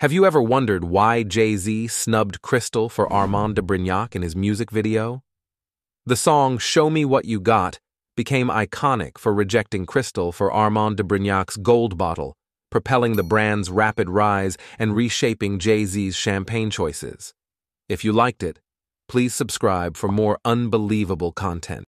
Have you ever wondered why Jay-Z snubbed Cristal for Armand de Brignac in his music video? The song Show Me What You Got became iconic for rejecting Cristal for Armand de Brignac's Gold Bottle, propelling the brand's rapid rise and reshaping Jay-Z's champagne choices. If you liked it, please subscribe for more unbelievable content.